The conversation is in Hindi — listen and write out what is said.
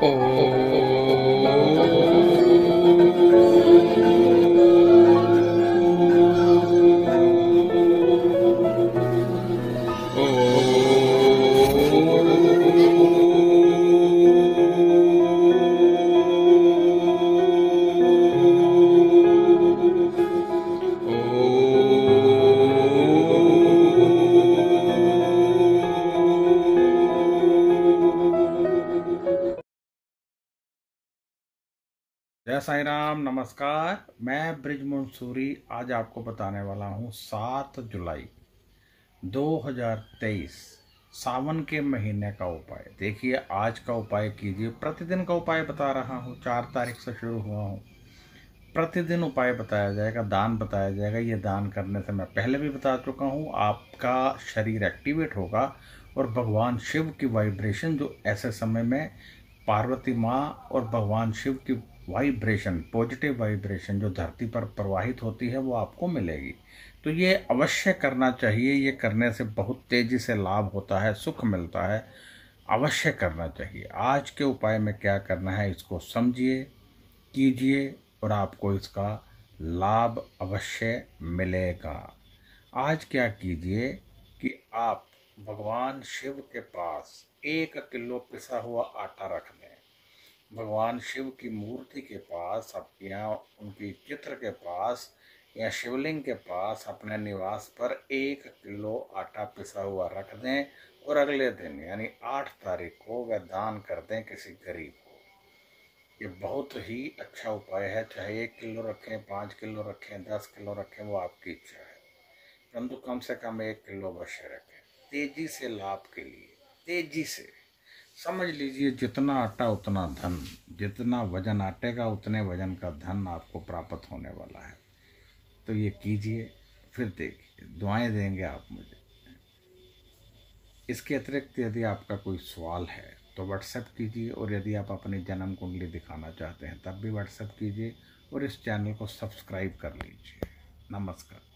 Oh. जय साई राम, नमस्कार। मैं ब्रिज मंसूरी आज आपको बताने वाला हूँ सात जुलाई 2023 सावन के महीने का उपाय। देखिए, आज का उपाय कीजिए। प्रतिदिन का उपाय बता रहा हूँ, चार तारीख से शुरू हुआ हूँ। प्रतिदिन उपाय बताया जाएगा, दान बताया जाएगा। ये दान करने से मैं पहले भी बता चुका हूँ, आपका शरीर एक्टिवेट होगा और भगवान शिव की वाइब्रेशन जो ऐसे समय में पार्वती माँ और भगवान शिव की वाइब्रेशन पॉजिटिव वाइब्रेशन जो धरती पर प्रवाहित होती है, वो आपको मिलेगी। तो ये अवश्य करना चाहिए। ये करने से बहुत तेज़ी से लाभ होता है, सुख मिलता है। अवश्य करना चाहिए। आज के उपाय में क्या करना है, इसको समझिए, कीजिए और आपको इसका लाभ अवश्य मिलेगा। आज क्या कीजिए कि आप भगवान शिव के पास एक किलो पिसा हुआ आटा रख दें भगवान शिव की मूर्ति के पास या उनकी चित्र के पास या शिवलिंग के पास अपने निवास पर एक किलो आटा पिसा हुआ रख दें और अगले दिन, यानी आठ तारीख को वह दान कर दें किसी गरीब को। ये बहुत ही अच्छा उपाय है, चाहे एक किलो रखें, पाँच किलो रखें, दस किलो रखें, वो आपकी इच्छा है। परंतु कम से कम एक किलो अवश्य रखें। तेज़ी से लाभ के लिए, तेज़ी से। समझ लीजिए, जितना आटा, उतना धन। जितना वज़न, आटे का, उतने वज़न का धन आपको प्राप्त होने वाला है। तो ये कीजिए, फिर देखिए, दुआएँ देंगे आप मुझे। इसके अतिरिक्त यदि आपका कोई सवाल है तो व्हाट्सएप कीजिए, और यदि आप अपनी जन्म कुंडली दिखाना चाहते हैं, तब भी व्हाट्सएप कीजिए, और इस चैनल को सब्सक्राइब कर लीजिए। नमस्कार।